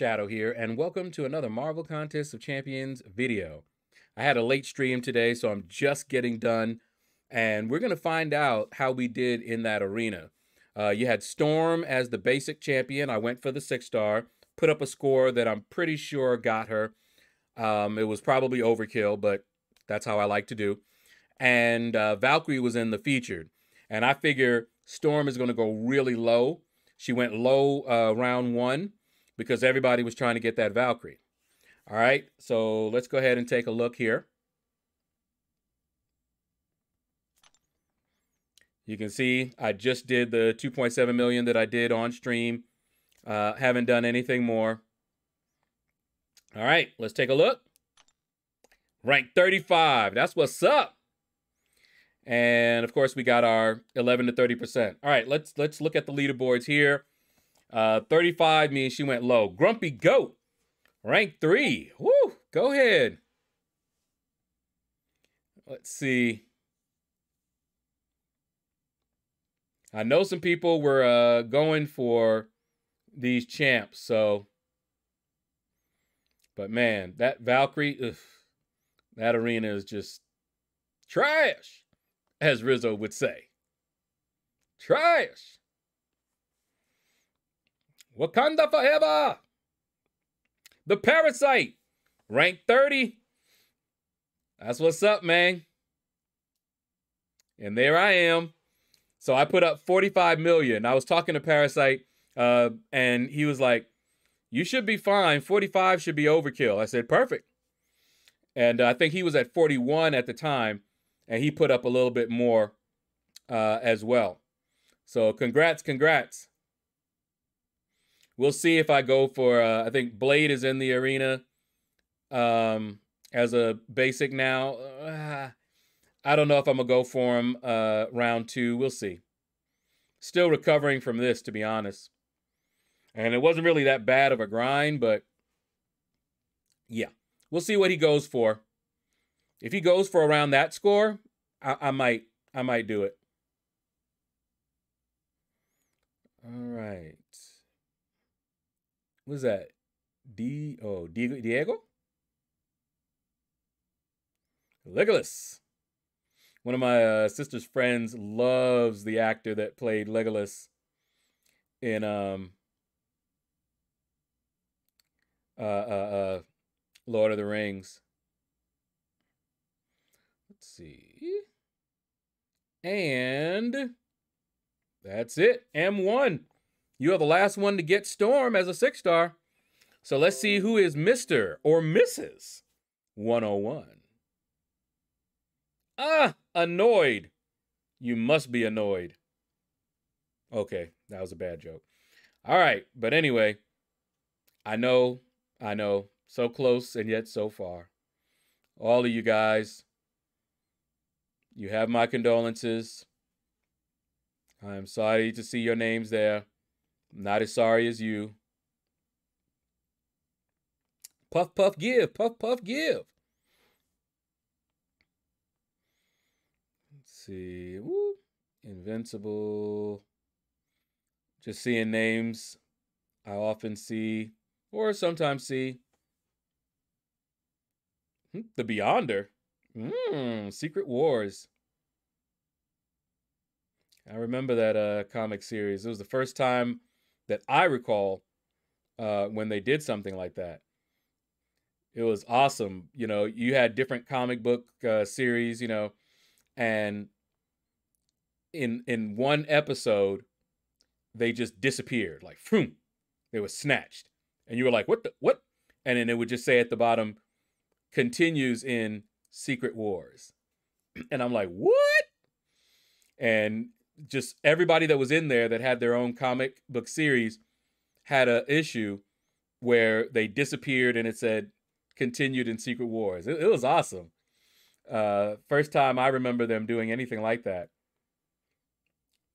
Shaedow here, and welcome to another Marvel Contest of Champions video. I had a late stream today, so I'm just getting done, and we're going to find out how we did in that arena. Uh, you had Storm as the basic champion. I went for the six star, put up a score that I'm pretty sure got her. Um, it was probably overkill, but that's how I like to do. And uh, Valkyrie was in the featured, and I figure Storm is going to go really low. She went low uh, round one because everybody was trying to get that Valkyrie. All right, so let's go ahead and take a look here. You can see I just did the 2.7 million that I did on stream. Uh, haven't done anything more. All right, let's take a look. Rank 35. That's what's up. And of course, we got our 11 to 30%. All right, let's let's look at the leaderboards here. Uh, 35 means she went low. Grumpy Goat, rank three. Woo, go ahead. Let's see. I know some people were uh, going for these champs, so. But man, that Valkyrie, ugh, that arena is just trash, as Rizzo would say. Trash. Wakanda forever. The Parasite, rank 30. That's what's up, man. And there I am. So I put up 45 million. I was talking to Parasite, uh, and he was like, You should be fine. 45 should be overkill. I said, Perfect. And uh, I think he was at 41 at the time, and he put up a little bit more uh, as well. So congrats, congrats. We'll see if I go for, uh, I think Blade is in the arena um, as a basic now. Uh, I don't know if I'm gonna go for him uh, round two. We'll see. Still recovering from this, to be honest. And it wasn't really that bad of a grind, but yeah, we'll see what he goes for. If he goes for around that score, I, I might, I might do it. All right. What's that? D oh Diego Diego? Legolas one of my uh, sister's friends loves the actor that played Legolas in um uh, uh, uh Lord of the Rings. Let's see. And that's it. M1. You are the last one to get Storm as a six star. So let's see who is Mr. or Mrs. 101. Ah, annoyed. You must be annoyed. Okay, that was a bad joke. All right, but anyway, I know, I know, so close and yet so far. All of you guys, you have my condolences. I am sorry to see your names there. Not as sorry as you. Puff, puff, give. Puff, puff, give. Let's see. Woo. Invincible. Just seeing names I often see or sometimes see. Hmm, the Beyonder. Mm, Secret Wars. I remember that uh, comic series. It was the first time that I recall uh, when they did something like that. It was awesome. You know, you had different comic book uh, series, you know, and in in one episode they just disappeared like boom they were snatched and you were like what the what and then it would just say at the bottom continues in secret wars and i'm like what and just everybody that was in there that had their own comic book series had a issue where they disappeared and it said continued in secret wars it, it was awesome uh first time i remember them doing anything like that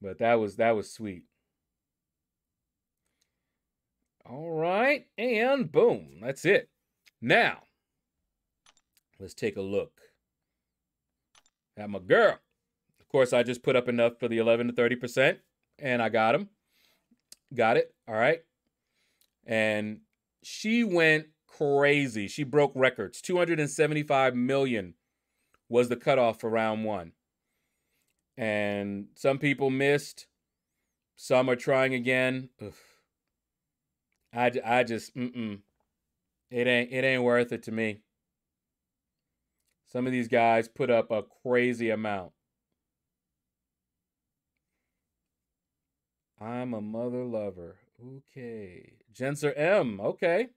but that was that was sweet. All right, and boom, that's it. Now, let's take a look at my girl. Course, I just put up enough for the 11 to 30%, and I got him. Got it. All right. And she went crazy. She broke records. 275 million was the cutoff for round one. And some people missed. Some are trying again. Ugh. I, I just, mm-mm. It ain't, it ain't worth it to me. Some of these guys put up a crazy amount. I'm a mother lover. Okay. Jenser M. Okay.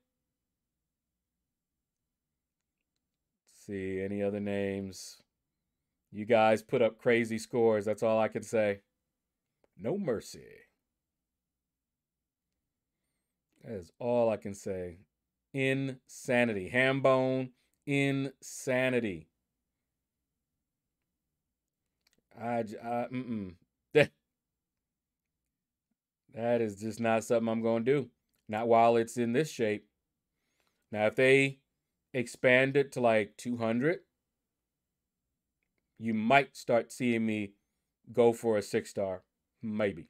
Let's see any other names. You guys put up crazy scores. That's all I can say. No mercy. That is all I can say. Insanity. Hambone, insanity. I, I mm-mm. That is just not something I'm going to do. Not while it's in this shape. Now, if they expand it to like 200, you might start seeing me go for a six star. Maybe.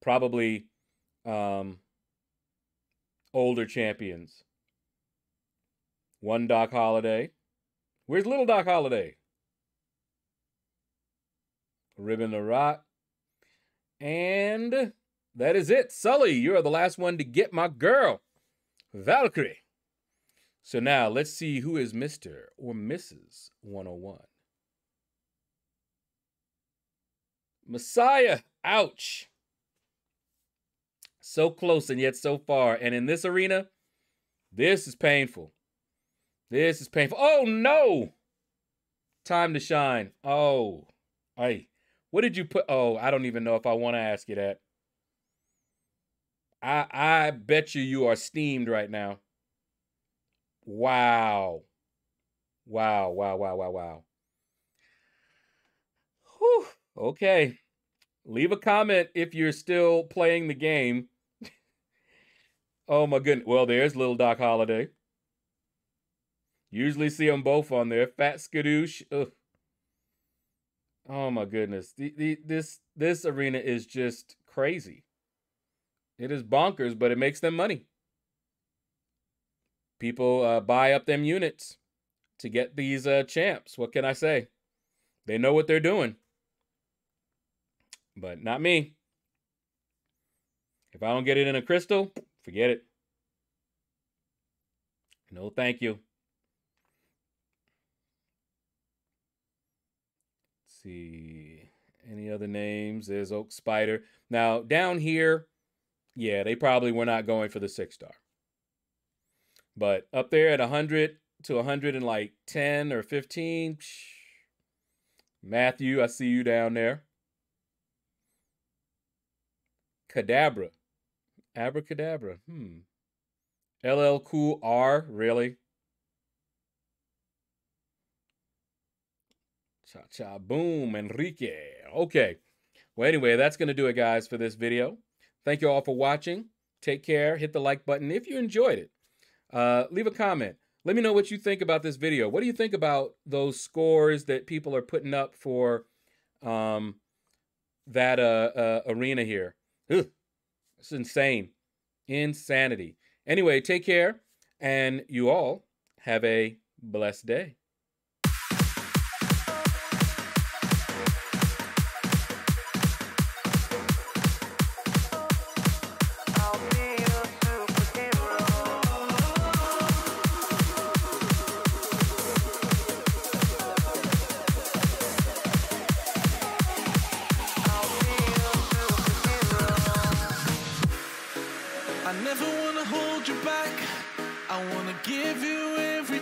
Probably um, older champions. One Doc Holiday. Where's little Doc Holiday? Ribbon the Rock. And that is it. Sully, you are the last one to get my girl, Valkyrie. So now let's see who is Mr. or Mrs. 101. Messiah, ouch. So close and yet so far. And in this arena, this is painful. This is painful. Oh no! Time to shine. Oh, hey. What did you put? Oh, I don't even know if I want to ask you that. I I bet you you are steamed right now. Wow. Wow, wow, wow, wow, wow. Whew. Okay. Leave a comment if you're still playing the game. oh my goodness. Well, there's little Doc Holiday. Usually see them both on there. Fat Skadoosh. Ugh. Oh my goodness. The, the, this this arena is just crazy. It is bonkers, but it makes them money. People uh, buy up them units to get these uh, champs. What can I say? They know what they're doing. But not me. If I don't get it in a crystal, forget it. No, thank you. See. Any other names? There's Oak Spider. Now, down here, yeah, they probably were not going for the six star. But up there at 100 to 110 or 15, psh, Matthew, I see you down there. Cadabra. Abracadabra. Hmm. LL Cool R, really? Cha cha boom, Enrique. Okay. Well, anyway, that's going to do it, guys, for this video. Thank you all for watching. Take care. Hit the like button if you enjoyed it. Uh, leave a comment. Let me know what you think about this video. What do you think about those scores that people are putting up for um, that uh, uh, arena here? Ugh, it's insane. Insanity. Anyway, take care, and you all have a blessed day.